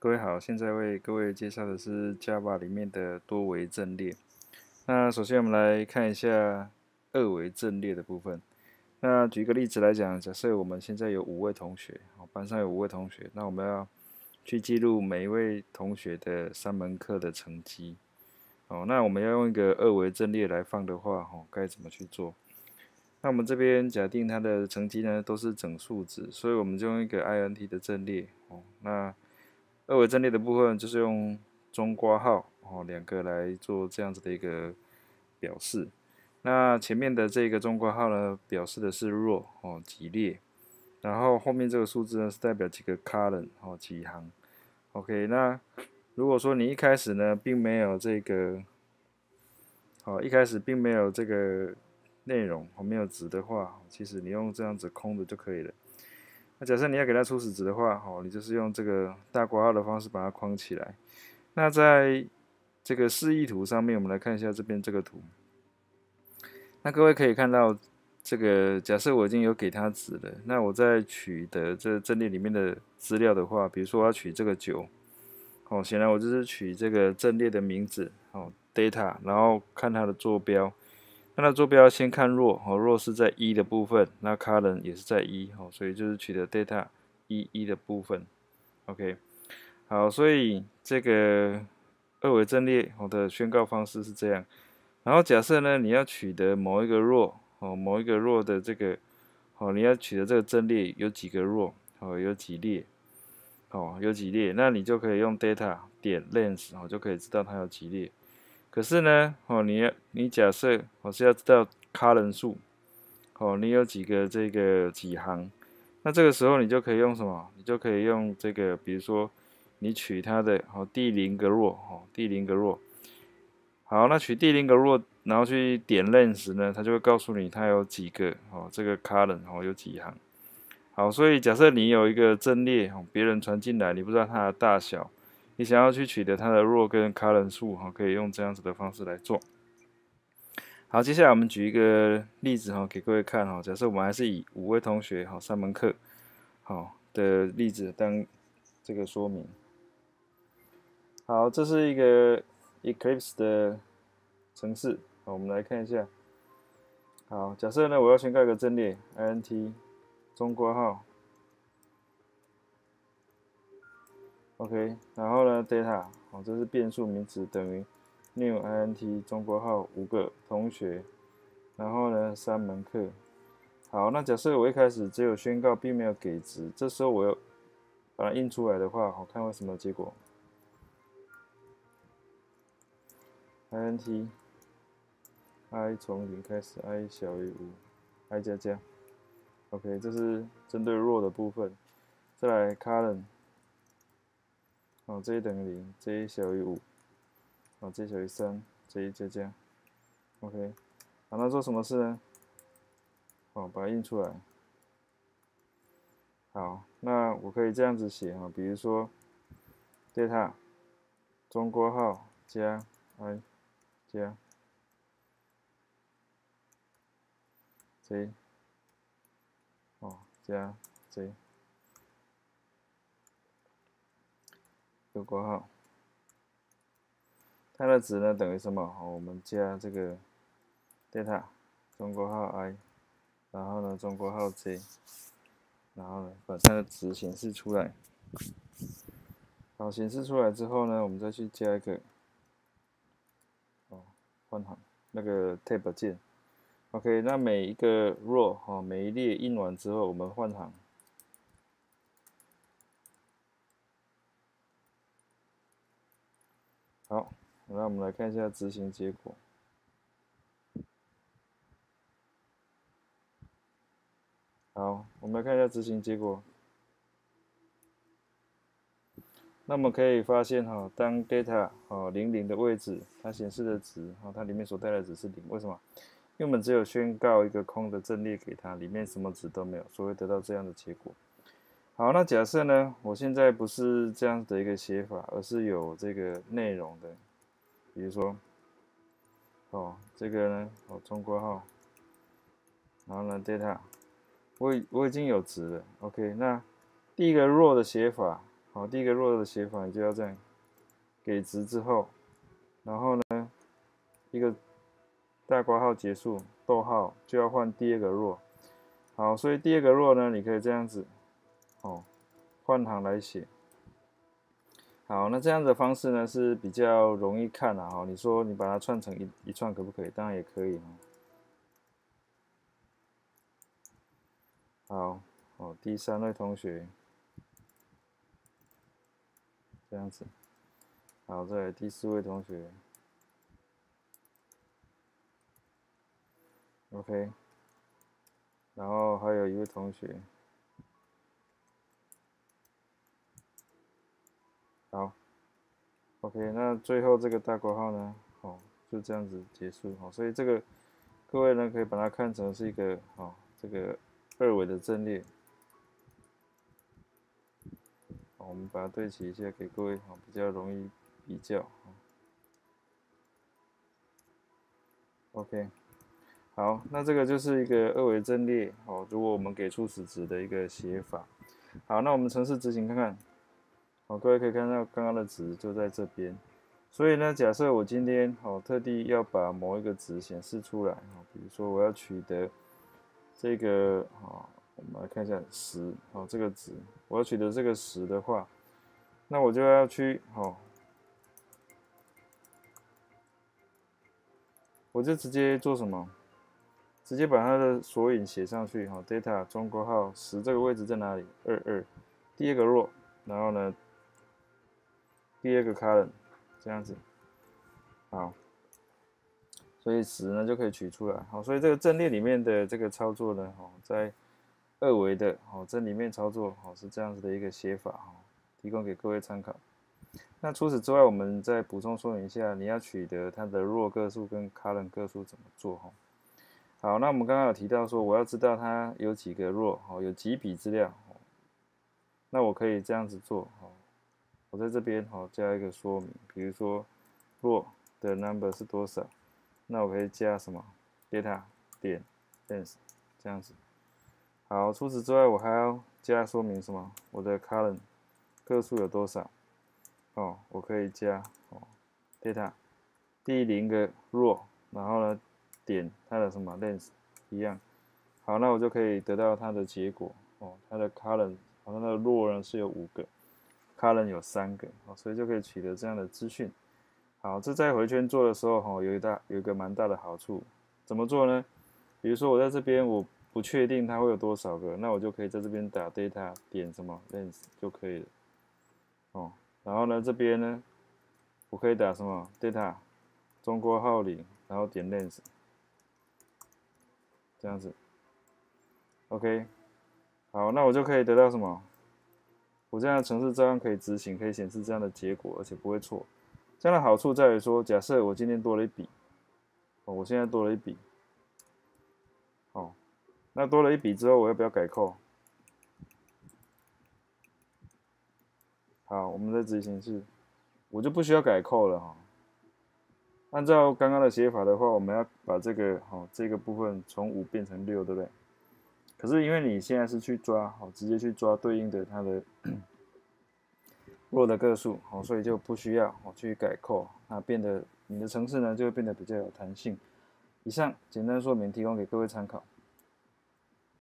各位好，现在为各位介绍的是 Java 里面的多维阵列。那首先我们来看一下二维阵列的部分。那举一个例子来讲，假设我们现在有五位同学，班上有五位同学，那我们要去记录每一位同学的三门课的成绩。哦，那我们要用一个二维阵列来放的话，哦，该怎么去做？那我们这边假定它的成绩呢都是整数值，所以我们就用一个 int 的阵列。哦，那二维阵列的部分就是用中括号哦两个来做这样子的一个表示。那前面的这个中括号呢，表示的是弱哦几列，然后后面这个数字呢是代表几个 column 哦几行。OK，那如果说你一开始呢并没有这个，好一开始并没有这个内容哦没有值的话，其实你用这样子空的就可以了。那假设你要给它初始值的话，哦，你就是用这个大括号的方式把它框起来。那在这个示意图上面，我们来看一下这边这个图。那各位可以看到，这个假设我已经有给它值了，那我在取得这阵列里面的资料的话，比如说我要取这个九，哦，显然我就是取这个阵列的名字，哦，data，然后看它的坐标。那坐标先看弱哦，弱是在一的部分，那 column 也是在一哦，所以就是取得 data 一一的部分，OK，好，所以这个二维阵列我的宣告方式是这样。然后假设呢，你要取得某一个弱哦，某一个弱的这个哦，你要取得这个阵列有几个弱哦，有几列哦，有几列，那你就可以用 data 点 length 哦，就可以知道它有几列。可是呢，哦，你你假设我是要知道 column 数，哦，你有几个这个几行，那这个时候你就可以用什么？你就可以用这个，比如说你取它的哦第零个 row 哦第零个 row，好，那取第零个 row，然后去点 length 呢，它就会告诉你它有几个哦这个 column 哦有几行。好，所以假设你有一个阵列哦，别人传进来，你不知道它的大小。你想要去取得它的弱跟 column 数，哈，可以用这样子的方式来做。好，接下来我们举一个例子，哈，给各位看，哈。假设我们还是以五位同学，哈，三门课，好的例子当这个说明。好，这是一个 Eclipse 的程式，好，我们来看一下。好，假设呢，我要宣告一个阵列，int 中括号。OK，然后呢，data，哦，这是变数名词，等于 new int 中括号五个同学，然后呢，三门课。好，那假设我一开始只有宣告，并没有给值，这时候我要把它印出来的话，我看会什么结果？int i 从零开始，i 小于五，i 加加。OK，这是针对弱的部分。再来 column。哦，j 等于零，j 小于五，哦，j 小于三，j 加加，OK，好，那做什么事呢？哦，把它印出来。好，那我可以这样子写哈，比如说，data 中括号加 i 加 j，哦，加 j。有括号，它的值呢等于什么？好，我们加这个 data 中括号 i，然后呢中括号 j，然后呢把它的值显示出来。好，显示出来之后呢，我们再去加一个哦换行那个 tab 键。OK，那每一个 row 哈，每一列印完之后，我们换行。好，那我们来看一下执行结果。好，我们来看一下执行结果。那么可以发现哈，当 data 哦零零的位置，它显示的值哈，它里面所带的值是零。为什么？因为我们只有宣告一个空的阵列给它，里面什么值都没有，所以得到这样的结果。好，那假设呢？我现在不是这样的一个写法，而是有这个内容的，比如说，哦，这个呢，哦，中括号，然后呢，data，我我已经有值了，OK。那第一个 row 的写法，好，第一个 row 的写法就要这样，给值之后，然后呢，一个大括号结束，逗号就要换第二个 row。好，所以第二个 row 呢，你可以这样子，哦，换行来写。好，那这样的方式呢是比较容易看的哈。你说你把它串成一一串可不可以？当然也可以好，哦，第三位同学，这样子。好，再来第四位同学。OK。然后还有一位同学。好，OK，那最后这个大括号呢，好，就这样子结束，好，所以这个各位呢可以把它看成是一个，哦，这个二维的阵列，我们把它对齐一下，给各位好比较容易比较，OK，好，那这个就是一个二维阵列，好，如果我们给初始值的一个写法，好，那我们程式执行看看。好，各位可以看到刚刚的值就在这边，所以呢，假设我今天好特地要把某一个值显示出来，好，比如说我要取得这个，好，我们来看一下十，好，这个值我要取得这个十的话，那我就要去，好，我就直接做什么？直接把它的索引写上去，好，data 中括号十这个位置在哪里？二二，第二个 row，然后呢？第二个 column 这样子，好，所以十呢就可以取出来，好，所以这个阵列里面的这个操作呢，哦，在二维的哦这里面操作，哦是这样子的一个写法，哈，提供给各位参考。那除此之外，我们再补充说明一下，你要取得它的弱个数跟 column 个数怎么做，哈。好，那我们刚刚有提到说，我要知道它有几个 row，哦，有几笔资料，那我可以这样子做，哦。我在这边好加一个说明，比如说弱的 number 是多少，那我可以加什么 data 点 lens 这样子。好，除此之外，我还要加说明什么？我的 column 个数有多少？哦，我可以加哦 data 第零个 row，然后呢点它的什么 length 一样。好，那我就可以得到它的结果哦，它的 column 好像它的 row 呢是有五个。Column 有三个，好，所以就可以取得这样的资讯。好，这在回圈做的时候，哈，有一大有一个蛮大的好处。怎么做呢？比如说我在这边我不确定它会有多少个，那我就可以在这边打 data 点什么 Lens 就可以了。哦，然后呢这边呢，我可以打什么 data 中国号里，然后点 Lens，这样子。OK，好，那我就可以得到什么？我这样的程式照样可以执行，可以显示这样的结果，而且不会错。这样的好处在于说，假设我今天多了一笔，哦，我现在多了一笔，哦，那多了一笔之后，我要不要改扣？好，我们的执行是，我就不需要改扣了哈。按照刚刚的写法的话，我们要把这个好这个部分从五变成六，对不对？可是因为你现在是去抓，好，直接去抓对应的它的弱的个数，好，所以就不需要我去改扣，那变得你的层次呢就会变得比较有弹性。以上简单说明，提供给各位参考。